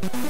you